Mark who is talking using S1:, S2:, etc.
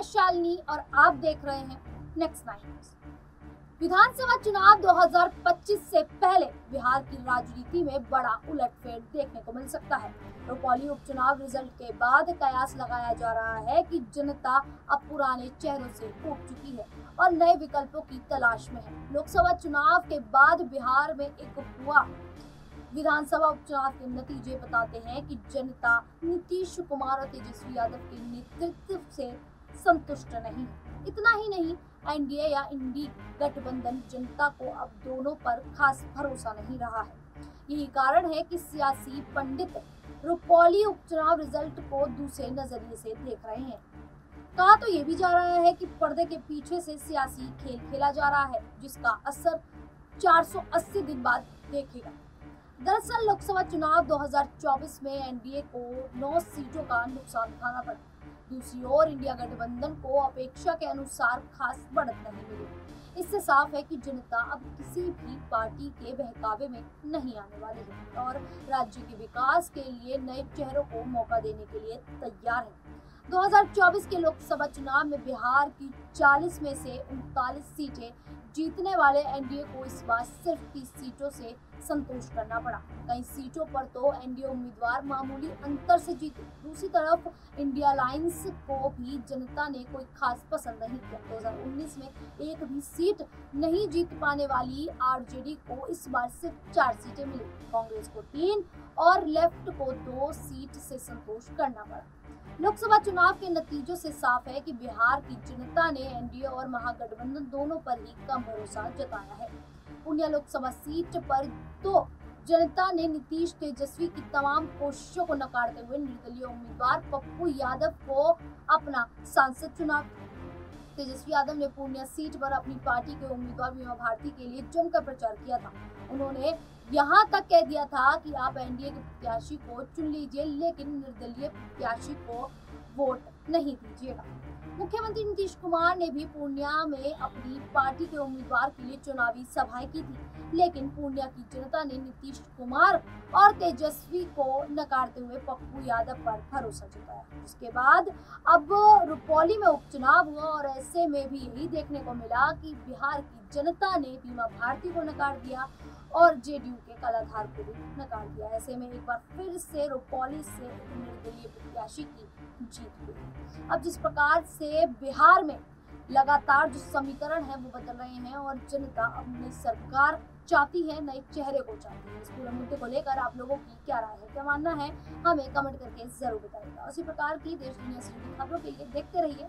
S1: मैं शालिनी और आप देख रहे हैं नेक्स्ट नाइन विधानसभा चुनाव 2025 से पहले बिहार की राजनीति में बड़ा उलटफेर देखने को मिल सकता है। रुपौली उपचुनाव रिज़ल्ट के बाद कयास लगाया जा रहा है कि जनता अब पुराने चेहरों से उठ चुकी है और नए विकल्पों की तलाश में है। लोकसभा चुनाव के बाद बिहार में एक हुआ। विधानसभा उपचुनाव के नतीजे बताते हैं कि जनता नीतीश कुमार और तेजस्वी यादव के नेतृत्व से संतुष्ट नहीं। इतना ही नहीं, एनडीए या इंडी गठबंधन जनता को अब दोनों पर खास भरोसा नहीं रहा है। यही कारण है कि सियासी पंडित रुपौली उपचुनाव रिज़ल्ट को दूसरे नज़रिए से देख रहे हैं। कहा तो ये भी जा रहा है कि पर्दे के पीछे से सियासी खेल खेला जा रहा है, जिसका असर 480 दिन बाद देखेगा। दरअसल लोकसभा चुनाव 2024 में एनडीए को 9 सीटों का नुकसान उठाना पड़ा। दूसरी ओर इंडिया गठबंधन को अपेक्षा के अनुसार खास बढ़त नहीं मिली। इससे साफ़ है कि जनता अब किसी भी पार्टी के बहकावे में नहीं आने वाली है और राज्य के विकास के लिए नए चेहरों को मौका देने के लिए तैयार है। 2024 के लोकसभा चुनाव में बिहार की 40 में से उनतालीस सीटें जीतने वाले एनडीए को इस बार सिर्फ़ 30 सीटों से संतोष करना पड़ा। कई सीटों पर तो एनडीए उम्मीदवार मामूली अंतर से जीते। दूसरी तरफ़, इंडिया अलायंस को भी जनता ने कोई खास पसंद नहीं किया। 2019 में एक भी सीट नहीं जीत पाने वाली आरजेडी को इस बार सिर्फ़ चार सीटें मिली। कांग्रेस को तीन और लेफ़्ट को दो सीट से संतोष करना पड़ा। लोकसभा चुनाव के नतीजों से साफ़ है कि बिहार की जनता ने एनडीए और महागठबंधन दोनों पर ही कम भरोसा जताया है। पूर्णिया लोकसभा सीट पर तो जनता ने नीतीश तेजस्वी की तमाम कोशिशों को नकारते हुए निर्दलीय उम्मीदवार पप्पू यादव को अपना सांसद चुना। तेजस्वी यादव ने पूर्णिया सीट पर अपनी पार्टी के उम्मीदवार बीमा भारती के लिए जमकर प्रचार किया था। उन्होंने यहाँ तक कह दिया था कि आप एनडीए के प्रत्याशी को चुन लीजिए, लेकिन निर्दलीय प्रत्याशी को वोट नहीं दीजिएगा। मुख्यमंत्री नीतीश कुमार ने भी पूर्णिया में अपनी पार्टी के उम्मीदवार के लिए चुनावी सभाएँ की थी, लेकिन पूर्णिया की जनता ने नीतीश कुमार और तेजस्वी को नकारते हुए पप्पू यादव पर भरोसा जताया। उसके बाद अब रुपौली में उपचुनाव हुआ और ऐसे में भी यही देखने को मिला कि बिहार की जनता ने बीमा भारती को नकार दिया और जेडीयू के कालाधार को भी नकार दिया। ऐसे में एक बार फिर से रुपौली से निर्दलीय प्रत्याशी की जीत हुई। अब जिस प्रकार से बिहार में लगातार जो समीकरण है, वो बदल रहे हैं और जनता अब नई सरकार चाहती है, नए चेहरे को चाहती है। इस पूरे मुद्दे को लेकर आप लोगों की क्या राय है? क्या मानना है? हमें कमेंट करके ज़रूर बताइएगा। उसी प्रकार की देश दुनिया से जुड़ी खबरों के लिए देखते रहिए।